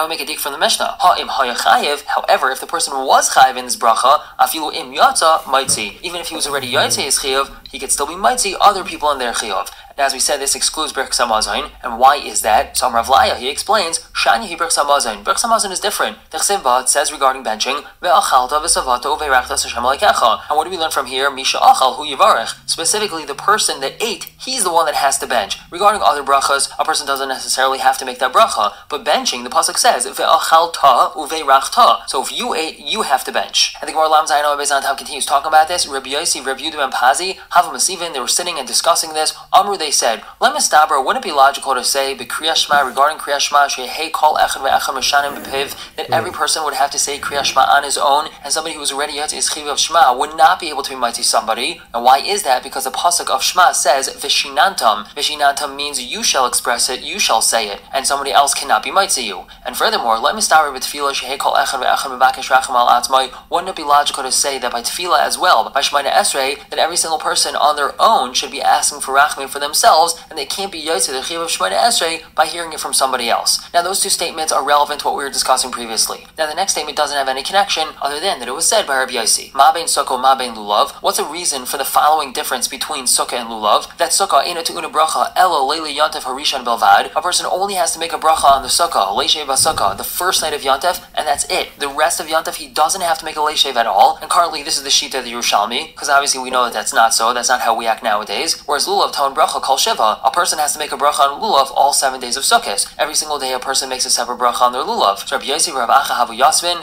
Now we make a dig from the Mishnah. Ha'im. However, if the person was chayev in this bracha, afilu im yatza mitzi. Even if he was already yatza his chayev, he could still be mitzi other people in their chayev. And as we said, this excludes Birchas Hamazon. And why is that? So Rav Laya, he explains, Shani hi Birchas Hamazon. Birchas Hamazon is different. The Chsivba says regarding benching, Ve'achalta v'savato ve'rachta Hashem And what do we learn from here? Misha achal hu yivarech. Specifically, the person that ate, he's the one that has to bench. Regarding other brachas, a person doesn't necessarily have to make that bracha. But benching, the pasuk says, Ve'achalta uve'rachta. So if you ate, you have to bench. And the Gemara Lam Zayin Bezan continues talking about this. Rabbi Yossi, Rabbi Yudim and Pazi, Hava they were sitting and discussing this. Amru, they said, Lemistabra, wouldn't it be logical to say Kriyashma regarding Kriyashma, hey call Echad ve'Echad Meshanim bepiv that hmm. every person would have to say Kriyashma on his own, and somebody who was already yet is Chiv of Shema would not be able to be mighty somebody. And why is that? Because the pasuk of Shema says Vishinantam. Vishinantam means you shall express it, you shall say it, and somebody else cannot be mighty you. And furthermore, let me start with tefillah hey call Echad ve'Echad mebakesh racham al atzmai. Wouldn't it be logical to say that by tefillah as well, by Shemona Esrei, that every single person on their own should be asking for rachmim for themselves, and they can't be Yotze, the Chiv of Shemona Esrei, by hearing it from somebody else. Now, those two statements are relevant to what we were discussing previously. Now, the next statement doesn't have any connection other than that it was said by Rabbi Yossi. Ma bein sukkah, ma bein lulav. What's a reason for the following difference between sukkah and lulav? That sukkah ina to bracha elo leili yantef harishan belvad. A person only has to make a bracha on the sukkah, leishev sukkah, the first night of yantef, and that's it. The rest of yantef, he doesn't have to make a leishev at all. And currently, this is the shita of the Yerushalmi, because obviously we know that that's not so. That's not how we act nowadays. Whereas lulav, ton bracha, kol shiva, a person has to make a bracha on lulav all seven days of Sukkot. Every single day, a person makes a separate bracha on their lulav. So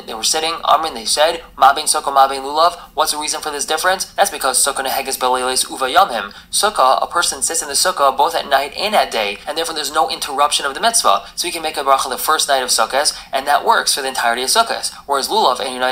they were sitting. Amrin, they said, Ma bein sukkah, ma bein lulav. What's the reason for this difference? That's because sukkah neheges beleles uva yamhim. Sukkah, a person sits in the sukkah both at night and at day, and therefore there's no interruption of the mitzvah. So he can make a bracha the first night of Sukkot, and that works for the entirety of Sukkot. Whereas lulav and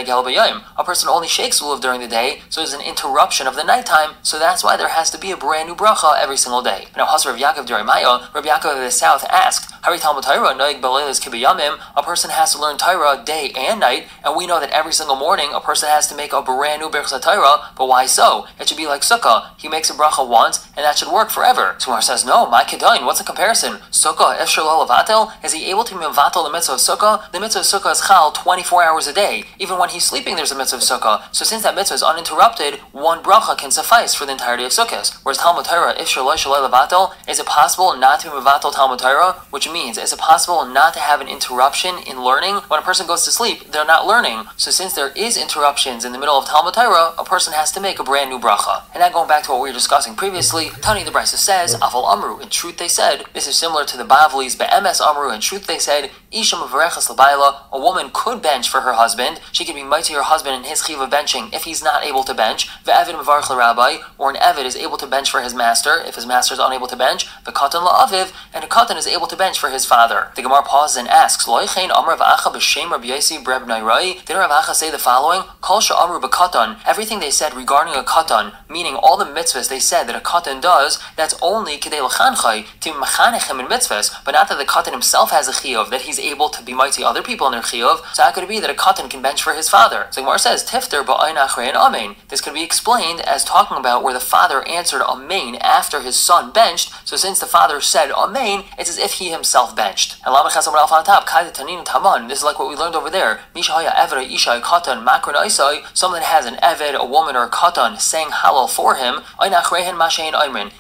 a person only shakes lulav during the day, so there's an interruption of the nighttime. So that's why there has to be a brand new bracha every single day. Now, Hasar of Yaakov during Maya, Rabbi Yaakov of the south asked, Hari Talmud Torah, Noig Balelis Kibiyamim, a person has to learn Torah day and night, and we know that every single morning a person has to make a brand new Berchas Torah, but why so? It should be like Sukkah. He makes a bracha once, and that should work forever. So Mar says, no, my kedain, what's the comparison? Sukkah, Efshir Lavatel, is he able to mivatel the mitzvah of Sukkah? The mitzvah of Sukkah is chal 24 hours a day. Even when he's sleeping, there's a mitzvah of Sukkah. So since that mitzvah is uninterrupted, one bracha can suffice for the entirety of Sukkot. Whereas Talmud Torah, Efshir Lavatel, is it possible not to mivatel Talmud Torah? Which means, is it possible not to have an interruption in learning? When a person goes to sleep, they're not learning. So since there is interruptions in the middle of Talmud Torah, a person has to make a brand new bracha. And now going back to what we were discussing previously, Tani the Brisa says, Aval Amru, in truth they said, this is similar to the Bavli's Be'emes Amru, in truth they said, Isham Varechas Labaila, a woman could bench for her husband. She could be mighty her husband in his chiv of benching if he's not able to bench. Ve'evin Mavarch Rabbi, or an Evid is able to bench for his master if his master is unable to bench. Ve'katan La'aviv, and a katan is able to bench for his father. The Gemara pauses and asks, Loichein Amr Acha b'Shem Rabbi Yossi Breb Nairai? Did Rav Acha say the following? Kol Amru b'Katan. Everything they said regarding a katan, meaning all the mitzvahs they said that a katan does, that's only kedei l'chanchai to mechanechem in mitzvahs, but not that the katan himself has a chiyuv that he's able to be mighty other people in their chiyuv. So how could it be that a katan can bench for his father? So Gemara says Tifter ba'ayin achrein amen. This could be explained as talking about where the father answered amen after his son benched. So since the father said amen, it's as if he himself benched. And Lama Chesam Ralph on top, Taman. This is like what we learned over there. Mishaya Evra Ishai Katan Makron Isai. Someone has an Eved, a woman, or a Katan saying Hallel for him.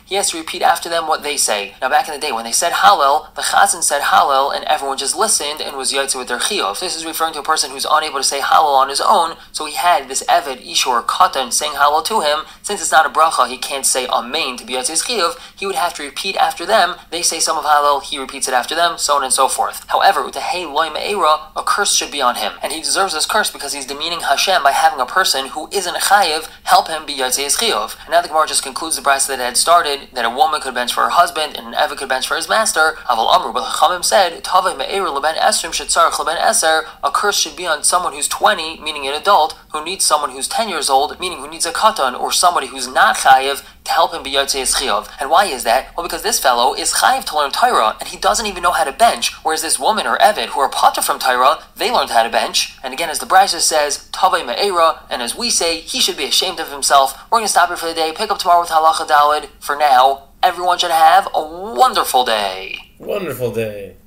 He has to repeat after them what they say. Now back in the day when they said Hallel, the Chazan said Hallel, and everyone just listened and was Yaitze with their Chiyov. This is referring to a person who's unable to say Hallel on his own, so he had this Eved, Ishor, Katan saying Hallel to him. Since it's not a bracha, he can't say Amen to be Yaitze's Chiyov. He would have to repeat after them. They say some of Hallel, he repeats it after them, so on and so forth. However, Utahei Loy Me'era, a curse should be on him. And he deserves this curse because he's demeaning Hashem by having a person who isn't Chayiv help him be Yatzei's Chiyov. And now the Gemara just concludes the price that had started that a woman could bench for her husband and an Eva could bench for his master. Aval Amru, but Chachamim said, Tave Me'era Leben Esrim Shetzarach Leben Eser, a curse should be on someone who's 20, meaning an adult, who needs someone who's 10 years old, meaning who needs a katan, or somebody who's not Chayiv to help him be Yotzei Chiyov. And why is that? Well, because this fellow is Chayiv to learn Torah, and he doesn't even know how to bench, whereas this woman or Evid, who are Potter from Torah, they learned how to bench. And again, as the Brisa says, Tavei Me'era, and as we say, he should be ashamed of himself. We're going to stop here for the day, pick up tomorrow with Halacha Dalid. For now, everyone should have a wonderful day. Wonderful day.